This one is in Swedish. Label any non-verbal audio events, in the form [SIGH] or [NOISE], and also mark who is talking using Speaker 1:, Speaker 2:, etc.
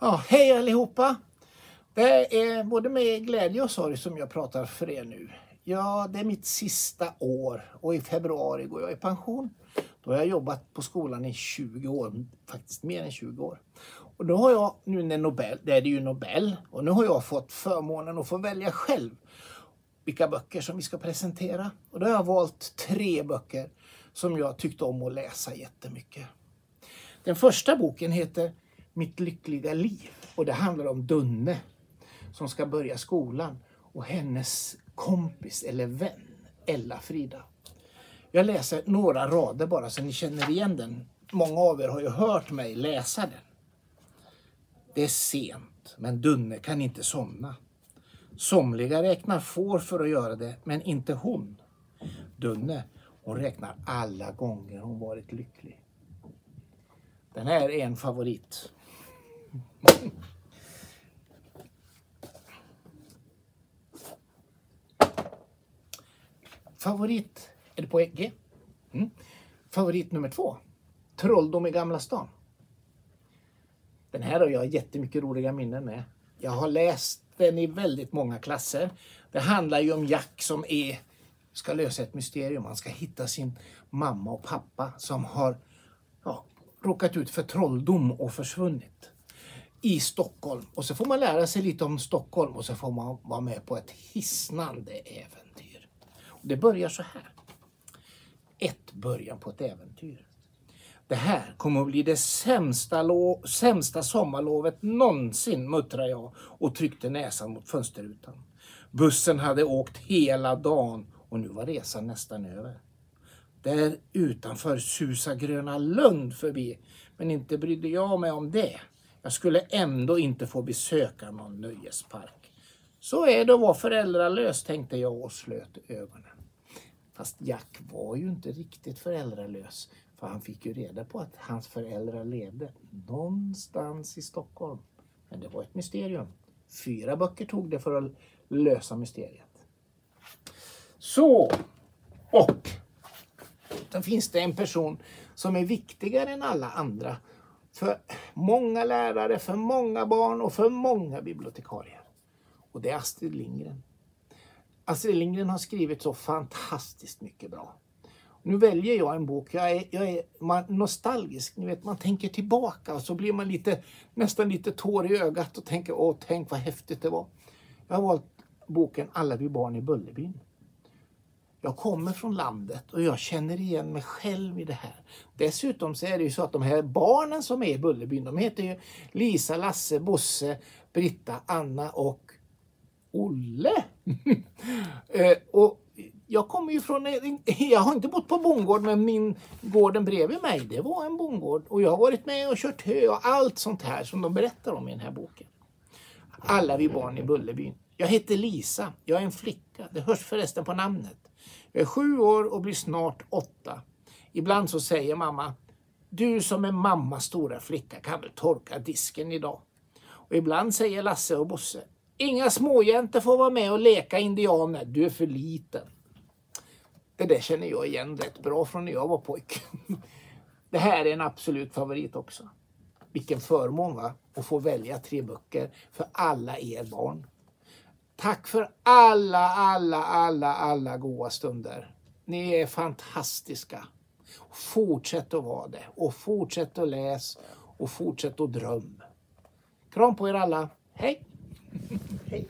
Speaker 1: Ja, hej allihopa! Det är både med glädje och sorg som jag pratar för er nu. Ja, det är mitt sista år och i februari går jag i pension. Då har jag jobbat på skolan i 20 år, faktiskt mer än 20 år. Och då har jag, nu när Nobel, det är det ju Nobel, och nu har jag fått förmånen att få välja själv vilka böcker som vi ska presentera. Och då har jag valt tre böcker som jag tyckte om att läsa jättemycket. Den första boken heter mitt lyckliga liv och det handlar om Dunne som ska börja skolan och hennes kompis eller vän Ella Frida. Jag läser några rader bara så ni känner igen den. Många av er har ju hört mig läsa den. Det är sent, men Dunne kan inte somna. Somliga räknar får för att göra det, men inte hon. Dunne, hon räknar alla gånger hon varit lycklig. Den här är en favorit. Favorit, är det på G? Mm. Favorit nummer två. Trolldom i Gamla stan. Den här har jag jättemycket roliga minnen med. Jag har läst den i väldigt många klasser. Det handlar ju om Jack som är, ska lösa ett mysterium. Han ska hitta sin mamma och pappa som har ja, råkat ut för trolldom och försvunnit i Stockholm. Och så får man lära sig lite om Stockholm och så får man vara med på ett hisnande äventyr. Och det börjar så här. Ett början på ett äventyr. Det här kommer att bli det sämsta, lo- sämsta sommarlovet någonsin, muttrade jag och tryckte näsan mot fönsterrutan. Bussen hade åkt hela dagen och nu var resan nästan över. Där utanför susar Gröna Lund förbi, men inte brydde jag mig om det. Jag skulle ändå inte få besöka någon nöjespark. Så är det att vara föräldralös, tänkte jag och slöt ögonen. Fast Jack var ju inte riktigt föräldralös. För han fick ju reda på att hans föräldrar levde någonstans i Stockholm. Men det var ett mysterium. Fyra böcker tog det för att lösa mysteriet. Så, och då finns det en person som är viktigare än alla andra. För många lärare, för många barn och för många bibliotekarier. Och det är Astrid Lindgren. Astrid Lindgren har skrivit så fantastiskt mycket bra. Nu väljer jag en bok, jag är, jag är man, nostalgisk, ni vet man tänker tillbaka och så blir man lite, nästan lite tår i ögat och tänker åh tänk vad häftigt det var. Jag har valt boken Alla vi barn i Bullerbyn. Jag kommer från landet och jag känner igen mig själv i det här. Dessutom så är det ju så att de här barnen som är i Bullerbyn, de heter ju Lisa, Lasse, Bosse, Britta, Anna och Olle. [LAUGHS] Eh, och jag kommer ju från, [LAUGHS] jag har inte bott på bondgård men min gården bredvid mig det var en bondgård och jag har varit med och kört hö och allt sånt här som de berättar om i den här boken. Alla vi barn i Bullerbyn. Jag heter Lisa, jag är en flicka, det hörs förresten på namnet. Jag är sju år och blir snart åtta. Ibland så säger mamma, du som är mammas stora flicka kan väl torka disken idag? Och ibland säger Lasse och Bosse, inga småjäntor får vara med och leka indianer, du är för liten. Det där känner jag igen rätt bra från när jag var pojk. [LAUGHS] Det här är en absolut favorit också. Vilken förmån va? Att få välja tre böcker för alla er barn. Tack för alla, alla, alla, alla goda stunder. Ni är fantastiska. Fortsätt att vara det och fortsätt att läsa och fortsätt att drömma. Kram på er alla. Hej! Hej!